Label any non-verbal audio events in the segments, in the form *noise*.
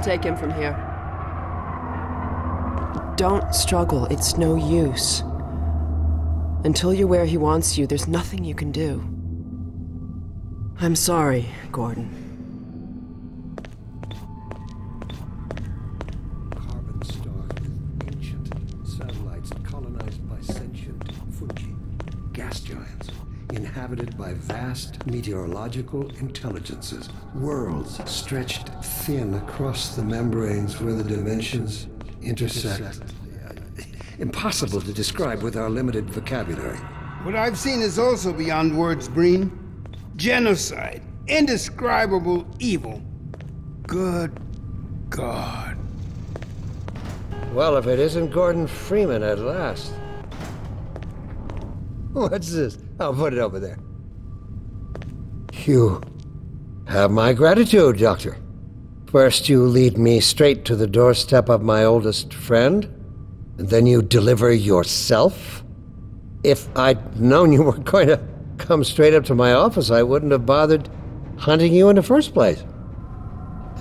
I'll take him from here. Don't struggle, it's no use. Until you're where he wants you, there's nothing you can do. I'm sorry, Gordon. Carbon star ancient satellites colonized by sentient fungi, gas giants, inhabited by vast meteorological intelligences, worlds stretched thin across the membranes where the dimensions intersect. Impossible to describe with our limited vocabulary. What I've seen is also beyond words, Breen. Genocide, indescribable evil. Good God. Well, if it isn't Gordon Freeman at last. What's this? I'll put it over there. You have my gratitude, Doctor. First, you lead me straight to the doorstep of my oldest friend, and then you deliver yourself? If I'd known you *laughs* were going to come straight up to my office, I wouldn't have bothered hunting you in the first place.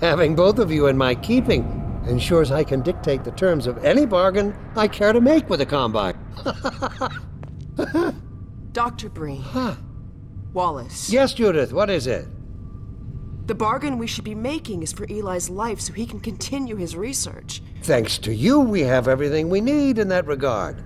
Having both of you in my keeping ensures I can dictate the terms of any bargain I care to make with the Combine. *laughs* Dr. Breen. Wallace. Yes, Judith, what is it? The bargain we should be making is for Eli's life so he can continue his research. Thanks to you, we have everything we need in that regard.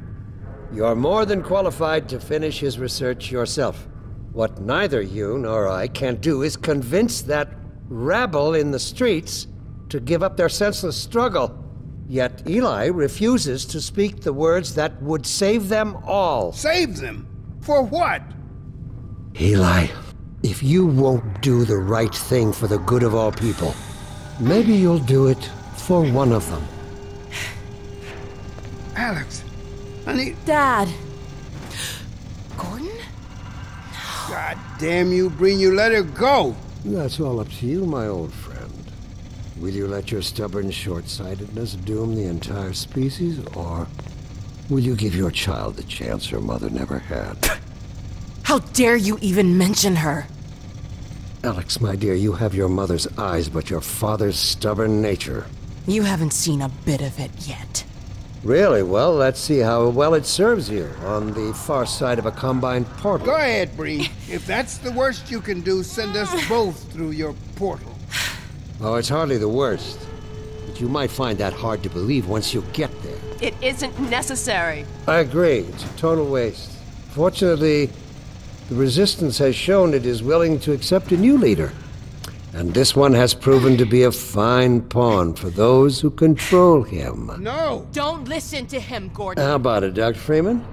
You're more than qualified to finish his research yourself. What neither you nor I can do is convince that rabble in the streets to give up their senseless struggle. Yet Eli refuses to speak the words that would save them all. Save them? For what? Eli, if you won't do the right thing for the good of all people, maybe you'll do it for one of them. Alex, honey, Dad. Gordon? God damn you, Breen, you let her go. That's all up to you, my old friend. Will you let your stubborn short-sightedness doom the entire species, or will you give your child the chance her mother never had? How dare you even mention her? Alex, my dear, you have your mother's eyes, but your father's stubborn nature. You haven't seen a bit of it yet. Really? Well, let's see how well it serves you on the far side of a Combine portal. Go ahead, Breen. if that's the worst you can do, send us both through your portal. *sighs* Oh, it's hardly the worst. But you might find that hard to believe once you get there. It isn't necessary. I agree. It's a total waste. Fortunately, the Resistance has shown it is willing to accept a new leader. And this one has proven to be a fine pawn for those who control him. No! Don't listen to him, Gordon. How about it, Dr. Freeman?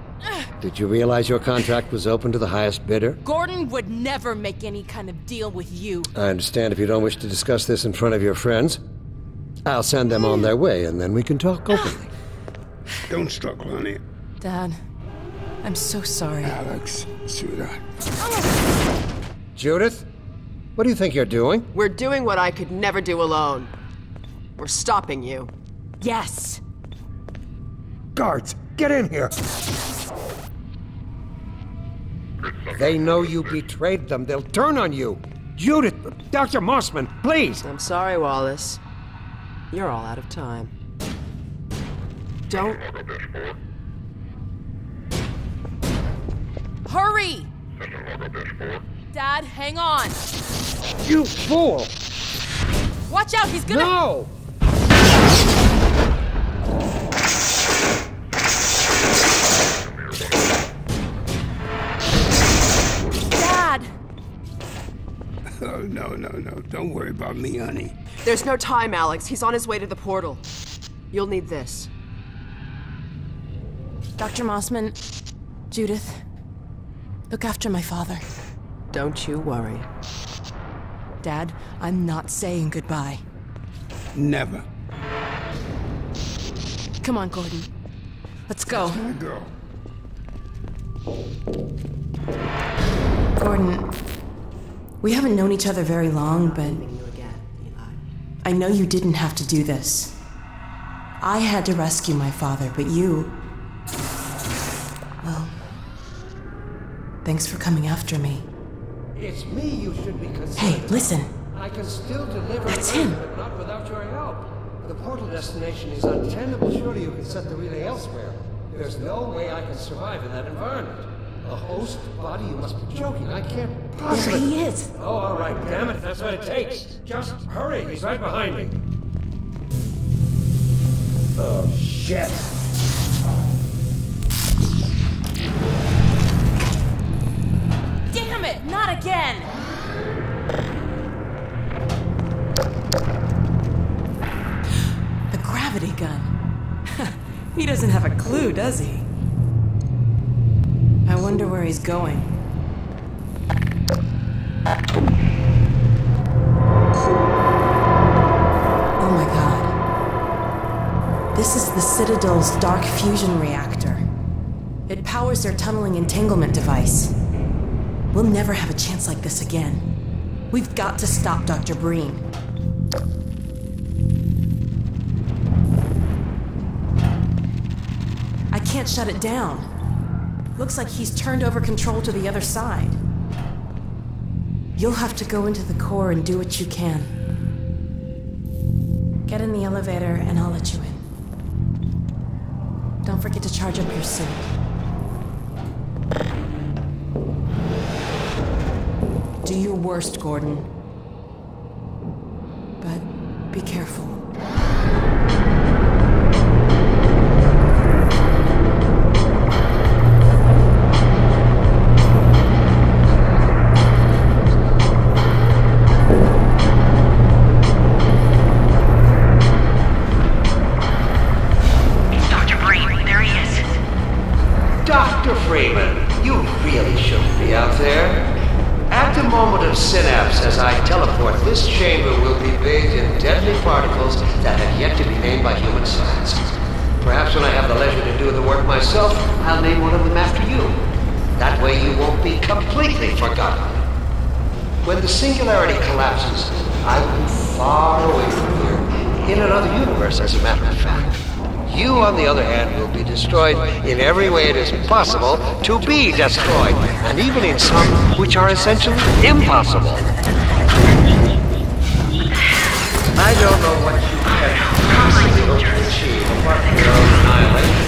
Did you realize your contract was open to the highest bidder? Gordon would never make any kind of deal with you. I understand if you don't wish to discuss this in front of your friends. I'll send them on their way, and then we can talk openly. Don't struggle, honey. Dad, I'm so sorry. Alex, sweetheart. Judith, what do you think you're doing? We're doing what I could never do alone. We're stopping you. Yes. Guards, get in here! They know you betrayed them. They'll turn on you. Judith, Dr. Mossman, please! I'm sorry, Wallace. You're all out of time. Don't. Hurry! Dad, hang on. You fool! Watch out, he's gonna. No! Dad! Oh, no, no, no. Don't worry about me, honey. There's no time, Alex. He's on his way to the portal. You'll need this. Dr. Mossman, Judith, look after my father. Don't you worry. Dad, I'm not saying goodbye. Never. Come on, Gordon. Let's go. My girl. Gordon, we haven't known each other very long, but I know you didn't have to do this. I had to rescue my father, but you. Thanks for coming after me. It's me you should be concerned. Hey, listen. I can still deliver That's him. but not without your help. The portal destination is untenable. Surely you can set the relay elsewhere. There's no way I can survive in that environment. A host body? You must be joking. I can't There possibly... he is. Oh, all right. Damn it. That's what it takes. Just hurry. He's right behind me. Oh, shit. Not again! The gravity gun. *laughs* he doesn't have a clue, does he? I wonder where he's going. Oh my god. This is the Citadel's dark fusion reactor. It powers their tunneling entanglement device. We'll never have a chance like this again. We've got to stop Dr. Breen. I can't shut it down. Looks like he's turned over control to the other side. You'll have to go into the core and do what you can. Get in the elevator and I'll let you in. Don't forget to charge up your suit. Do your worst, Gordon. But be careful. Dr. Breen, there he is. Dr. Freeman, you really shouldn't be out there. At the moment of synapse, as I teleport, this chamber will be bathed in deadly particles that have yet to be named by human science. Perhaps when I have the leisure to do the work myself, I'll name one of them after you. That way you won't be completely forgotten. When the singularity collapses, I will be far away from here, in another universe, as a matter of fact. You, on the other hand, will be destroyed in every way it is possible to be destroyed, and even in some which are essentially impossible. I don't know what you can possibly achieve apart from your own annihilation.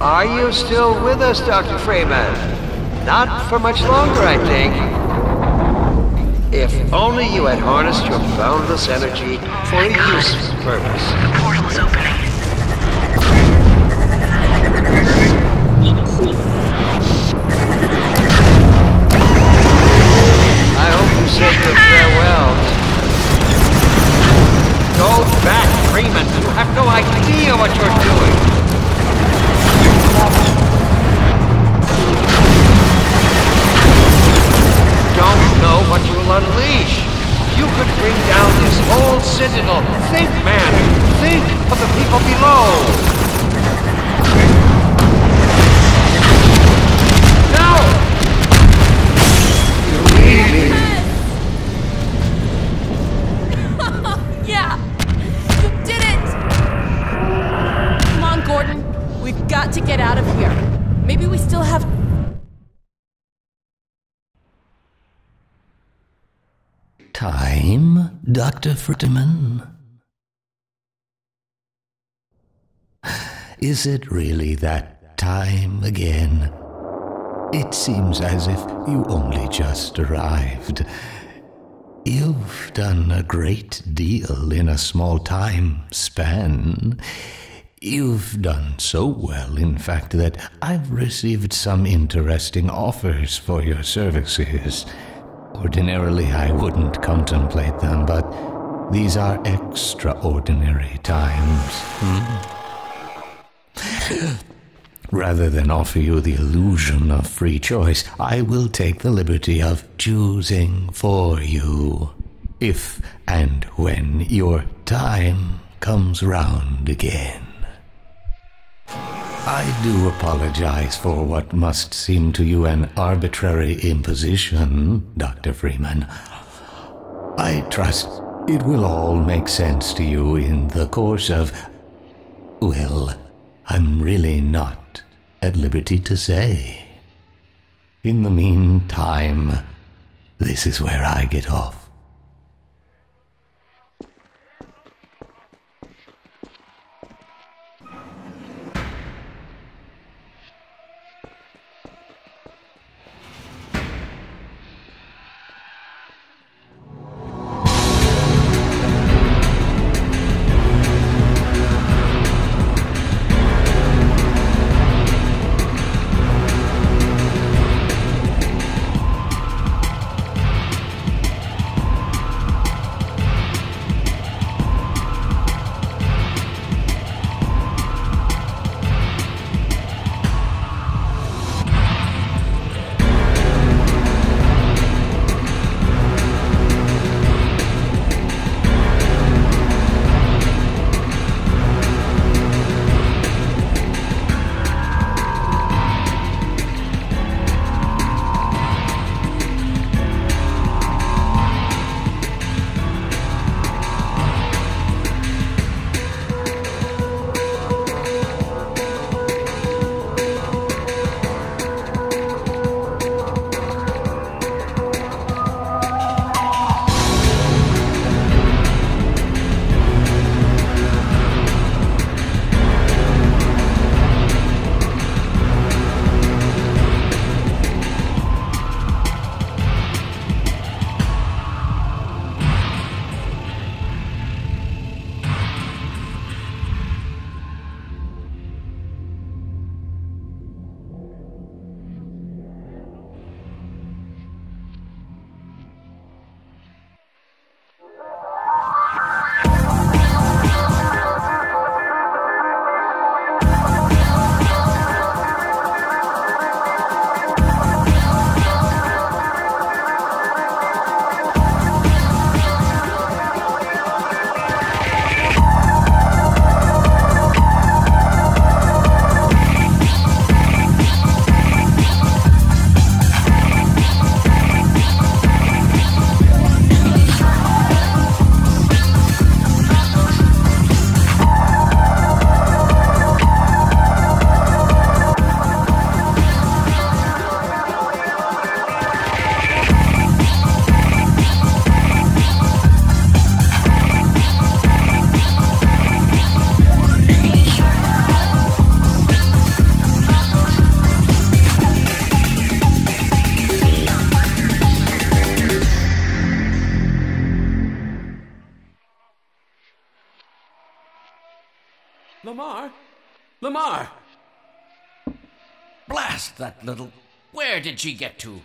Are you still with us, Dr. Freeman? Not for much longer, I think. If only you had harnessed your boundless energy for a useful purpose. The portal is opening. I hope you said your farewells. Go back, Freeman. You have no idea what you're doing. Citadel. Think, man. Think of the people below. No! You need me. Yeah! You did it! Come on, Gordon. We've got to get out of here. Maybe we still have. Time, Dr. Freeman? Is it really that time again? It seems as if you only just arrived. You've done a great deal in a small time span. You've done so well, in fact, that I've received some interesting offers for your services. Ordinarily, I wouldn't contemplate them, but these are extraordinary times. Hmm? Rather than offer you the illusion of free choice, I will take the liberty of choosing for you. If and when your time comes round again. I do apologize for what must seem to you an arbitrary imposition, Dr. Freeman. I trust it will all make sense to you in the course of. Well, I'm really not at liberty to say. In the meantime, this is where I get off. Lamar! Blast that little. Where did she get to?